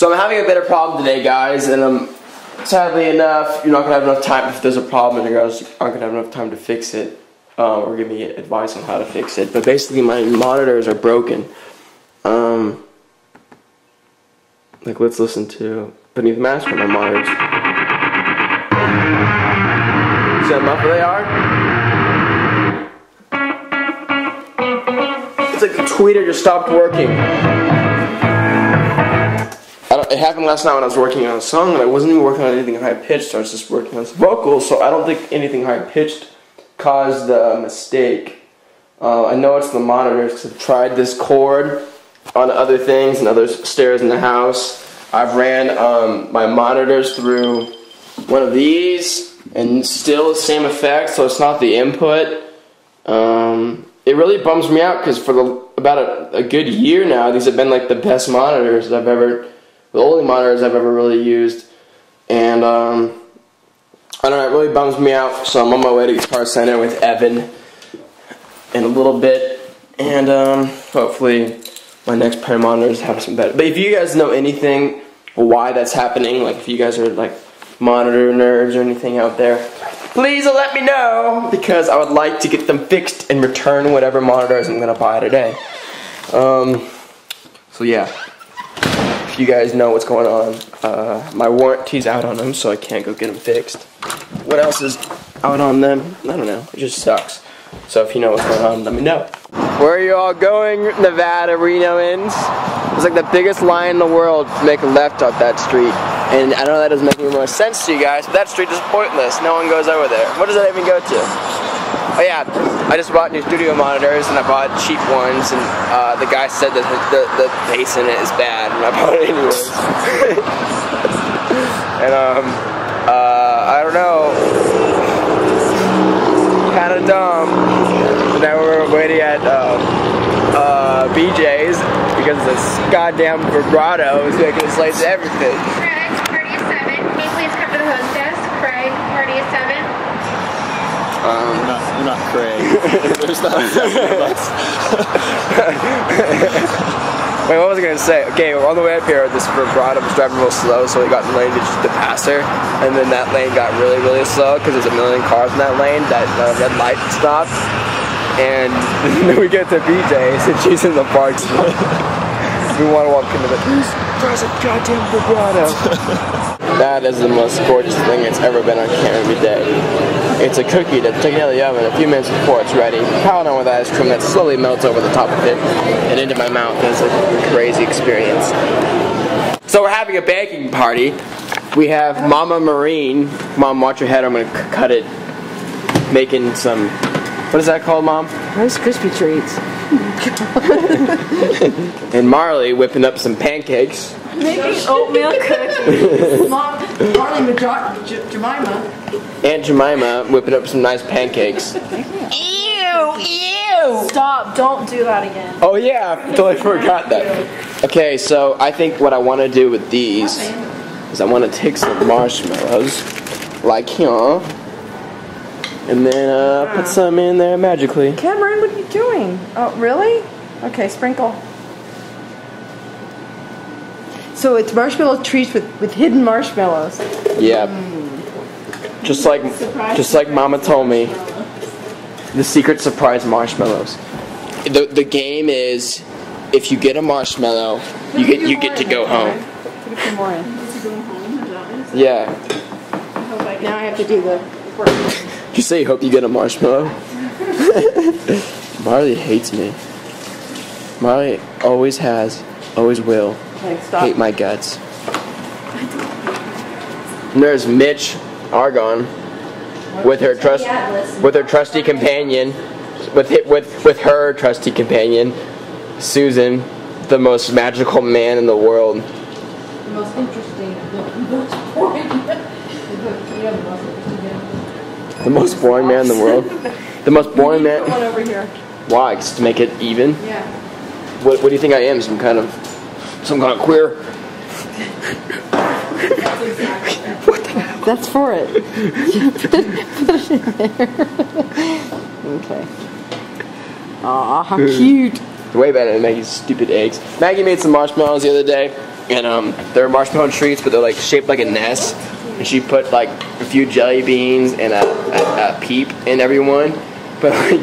So I'm having a bit of problem today, guys, and um, sadly enough, you're not gonna have enough time if there's a problem, and you guys aren't gonna have enough time to fix it um, or give me advice on how to fix it. But basically, my monitors are broken. Um, like, let's listen to Beneath the Mask on my monitors. See how muffled they are? It's like the tweeter just stopped working. It happened last night when I was working on a song, and I wasn't even working on anything high pitched. I was just working on some vocals, so I don't think anything high pitched caused the mistake. Uh, I know it's the monitors because I've tried this cord on other things and other stairs in the house. I've ran um, my monitors through one of these and still the same effect, so it's not the input. Um, it really bums me out because for the, about a, a, good year now, these have been like the best monitors that I've ever, the only monitors I've ever really used. And um, I don't know, it really bums me out. So I'm on my way to Guitar Center with Evan in a little bit. And um, hopefully my next pair of monitors have some better. But if you guys know anything why that's happening, like if you guys are like monitor nerds or anything out there, please let me know because I would like to get them fixed and return whatever monitors I'm going to buy today. Um, so yeah you guys know what's going on. Uh, my warranty's out on them, so I can't go get them fixed. What else is out on them? I don't know. It just sucks. So if you know what's going on, let me know. Where are you all going, Nevada, Renoans? It's like the biggest line in the world to make a left off that street. And I know that doesn't make any more sense to you guys, but that street is pointless. No one goes over there. What does that even go to? Oh yeah, I just bought new studio monitors and I bought cheap ones and uh, the guy said that the, the, the, bass in it is bad and I bought it anyways. and um, uh, I don't know, kind of dumb. But now we're waiting at uh, uh, BJ's because this goddamn vibrato is making us late to everything. Craig, party is 7. Can you please come to the host desk? Craig, party is 7. Um, we're not, we're not Craig. There's not Wait, what was I gonna say? Okay, we're on the way up here. This vibrato was driving real slow, so he got in the lane to, to pass her, and then that lane got really, really slow because there's a million cars in that lane. That uh, red light stopped, and then we get to BJ's, and she's in the park. we want to walk into the. There's a goddamn vibrato. That is the most gorgeous thing that's ever been on camera every day. It's a cookie that's taken out of the oven a few minutes before it's ready, piled on with ice cream that slowly melts over the top of it and into my mouth. It's a crazy experience. So we're having a baking party. We have Mama Marine. Mom, watch your head. I'm going to cut it. Making some, what is that called, Mom? Rice Krispie treats. and Marley whipping up some pancakes. Making oatmeal cookies. Mom, Marley Jemima. Aunt Jemima whipping up some nice pancakes. Ew, ew. Stop, don't do that again. Oh yeah, I totally forgot that. Okay, so I think what I want to do with these is I want to take some marshmallows, like here, and then uh, put some in there magically. Cameron, what are you doing? Oh, really? Okay, sprinkle. So it's marshmallow treats with, with hidden marshmallows. Yeah. Just like just like Mama told me. The secret surprise marshmallows. The the game is if you get a marshmallow, you get you get to go home. Put a few more in. Yeah. Now I have to do the. You say you hope you get a marshmallow? Marley hates me. Marley always has, always will. Okay, hate my guts. And there's Mitch Argon with her trust with her trusty companion with with with her trusty companion Susan, the most magical man in the world. The most interesting, the most boring. The most boring man in the world. The most boring man. One over here. Why? Just to make it even. Yeah. What What do you think I am? Some kind of, some kind of queer. That's what the hell? That's for it. put, it in there. okay. Aw, how cute. Way better than Maggie's stupid eggs. Maggie made some marshmallows the other day. and um, they're marshmallow treats, but they're like shaped like a nest. And she put like a few jelly beans and a, a, a peep in every one. But like,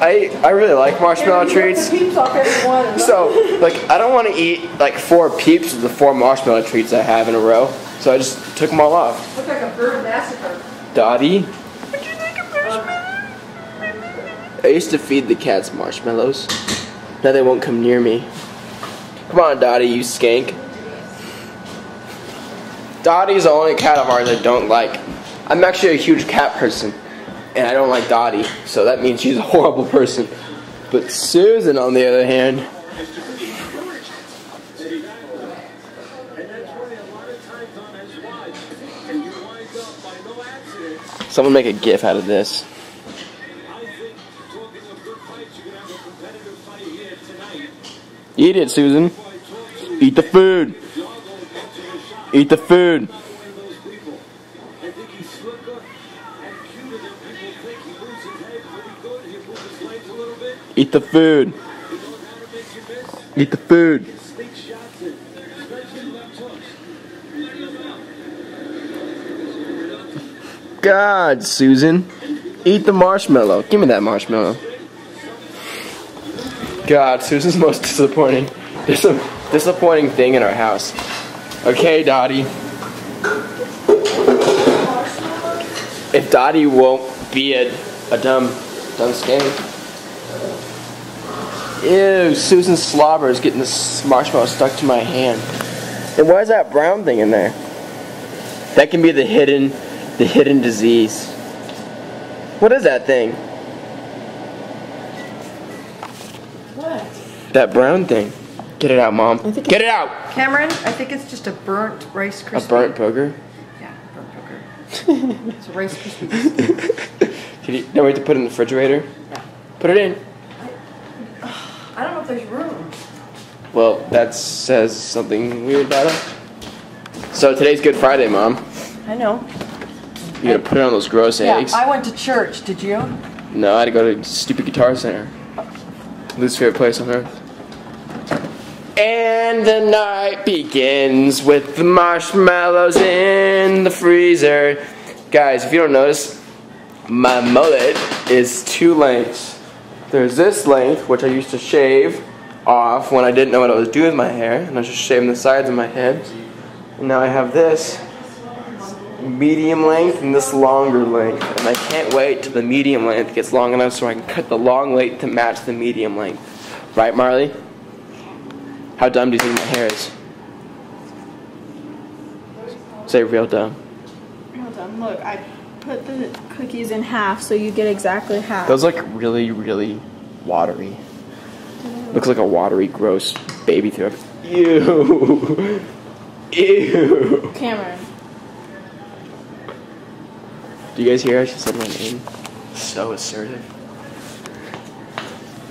I I really like marshmallow treats. Peeps off every one. So like I don't want to eat like four peeps of the four marshmallow treats I have in a row. So I just took them all off. Look like a bird massacre. Dottie. What do you think of marshmallows? I used to feed the cats marshmallows. Now they won't come near me. Come on, Dottie, you skank. Dottie's the only cat of ours I don't like. I'm actually a huge cat person, and I don't like Dottie, so that means she's a horrible person. But Susan, on the other hand, someone make a gif out of this. Eat it, Susan. Eat the food. Eat the food. Eat the food. Eat the food. God, Susan. Eat the marshmallow. Give me that marshmallow. God, Susan's most disappointing. There's a disappointing thing in our house. Okay, Dottie. If Dottie won't be a, a dumb, dumb skank. Ew, Susan slobber is getting this marshmallow stuck to my hand. And why is that brown thing in there? That can be the hidden, the hidden disease. What is that thing? What? That brown thing. Get it out, Mom. Get it out! Cameron, I think it's just a burnt Rice A burnt booger? Yeah, burnt booger. it's a Rice Krispie. Can you, no, we have to put it in the refrigerator? Yeah. Put it in. I don't know if there's room. Well, that says something weird about us. So today's Good Friday, Mom. I know. You gotta put it on those gross Yeah, eggs. I went to church. Did you? No, I had to go to stupid Guitar Center. Least favorite place on earth. And the night begins with the marshmallows in the freezer. Guys, if you don't notice, my mullet is two lengths. There's this length, which I used to shave off when I didn't know what I was doing with my hair, and I was just shaving the sides of my head. And now I have this medium length and this longer length. And I can't wait till the medium length gets long enough so I can cut the long length to match the medium length. Right, Marley? How dumb do you think my hair is? Say real dumb. Real dumb. look, I put the cookies in half so you get exactly half. Those look really, really watery. Looks like a watery, gross baby throat. Ew. Ew. Cameron. Do you guys hear how she said my name? So assertive.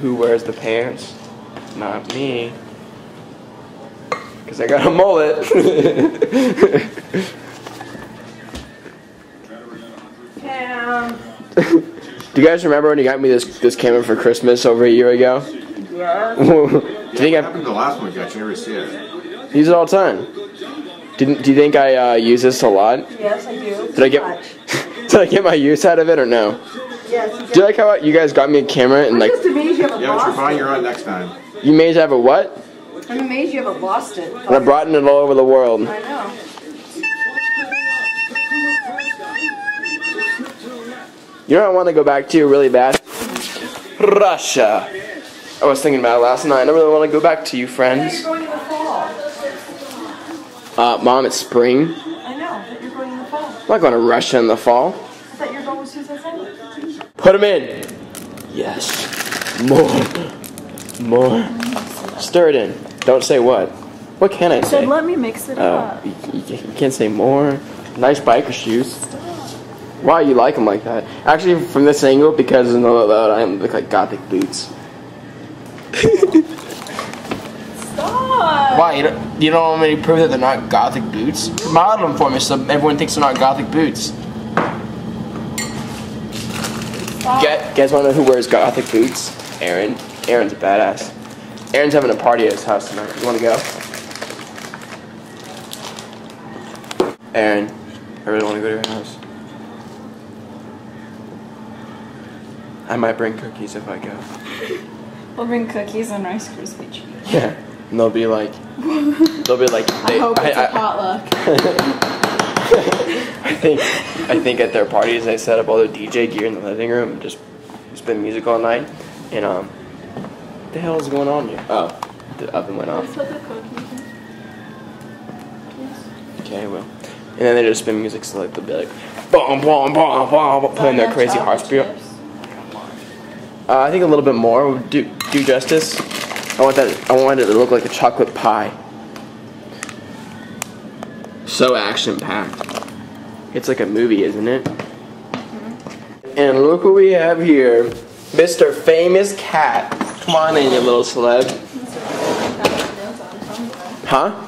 Who wears the pants? Not me. Because I got a mullet. Cam. Do you guys remember when you got me this this camera for Christmas over a year ago? Yeah. do you think What I happened to the last one you got? You never see it. use it all the time? Didn't, do you think I uh, use this a lot? Yes, I do. Did I get did I get my use out of it or no? Yes. You Do you like how you guys got me a camera and I'm like just amazed you haven't Yeah, but you're lost fine. You're on next time. you made to have a what? I'm amazed you haven't lost it. And I brought it all over the world. I know. You know what I want to go back to really bad? Russia. I was thinking about it last night. I really want to go back to you, You're friends. going in the fall. Uh, Mom, it's spring. I know, but you're going in the fall. I'm not going to Russia in the fall. I thought you were going with Susan. Put them in. Yes. More. More. Stir it in. Don't say what. What can I say? let me mix it Oh, up. you, can't say more. Nice biker shoes. Why you like them like that? Actually, from this angle, because the I look like gothic boots. Stop! Why? You don't, you don't want me to prove that they're not gothic boots? Model them for me so everyone thinks they're not gothic boots. Stop. Get, guys want to know who wears gothic boots? Aaron. Aaron's a badass. Aaron's having a party at his house tonight. You want to go? Aaron, I really want to go to your house. I might bring cookies if I go. We'll bring cookies and Rice Krispie treats. Yeah. And they'll be like, they'll be like, I they, hope it's I- a potluck. I think I think at their parties they set up all their DJ gear in the living room and just spin music all night. And um, what the hell is going on here? Oh, the oven went off. Put the cookies in. Okay, well, and then they just spin music so like they'll be like, boom, boom, boom, boom, playing their crazy Chocolate heartspiel. Uh, I think a little bit more would do do justice. I want that. I want it to look like a chocolate pie. So action packed. It's like a movie, isn't it? Mm-hmm. And look what we have here, Mr. Famous Cat. Come on in, you little celeb. Huh?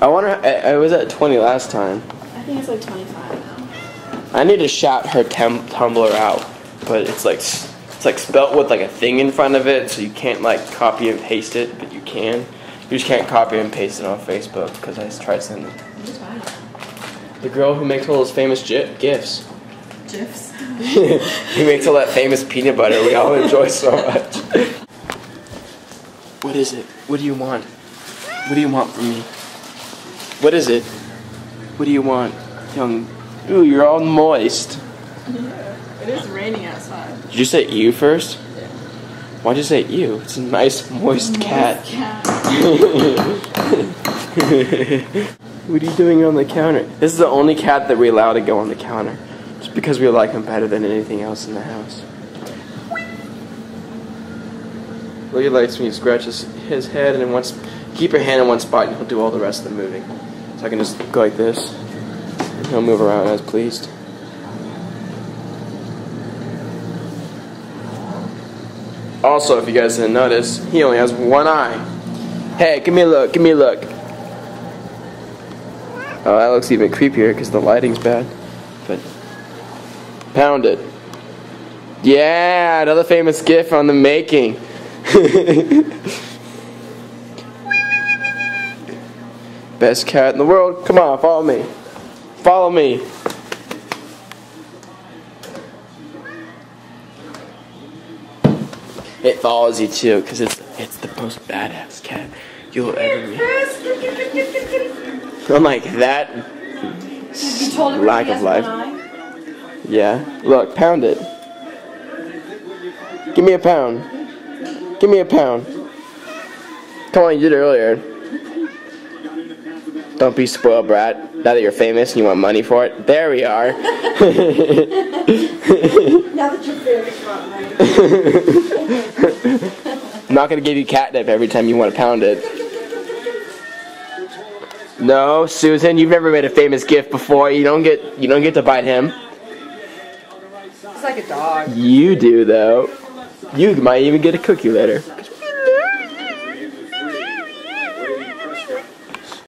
I wonder. I, I was at 20 last time. I think it's like 25 now. I need to shout her tem- Tumblr out, but it's like s- it's like spelt with like a thing in front of it, so you can't like copy and paste it, but you can. You just can't copy and paste it on Facebook because I tried sending. The girl who makes all those famous gi- gifs. GIFs. Who makes all that famous peanut butter we all enjoy so much. What is it? What do you want? What do you want from me? What is it? What do you want, young? Ooh, you're all moist. It is raining outside. Did you say you first? Why'd you say you? It's a nice, moist cat. what are you doing on the counter? This is the only cat that we allow to go on the counter. Just because we like him better than anything else in the house. Willie likes when you scratch his, his head and sp- keep your hand in one spot and he'll do all the rest of the moving. So I can just go like this. And he'll move around as pleased. Also, if you guys didn't notice, he only has one eye. Hey, give me a look, give me a look. Oh, that looks even creepier because the lighting's bad. But, pound it. Yeah, another famous gif on the making. Best cat in the world. Come on, follow me. Follow me. It follows you too, because it's it's the most badass cat you'll ever meet. I'm like that You told him lack of life. Yeah. Look, pound it. Give me a pound. Give me a pound. Come on, you did it earlier. Don't be spoiled, brat. Now that you're famous and you want money for it, there we are. Now that you're famous, not gonna give you catnip every time you want to pound it. No, Susan, you've never made a famous gift before. You don't get you don't get to bite him. It's like a dog. You do though. You might even get a cookie later.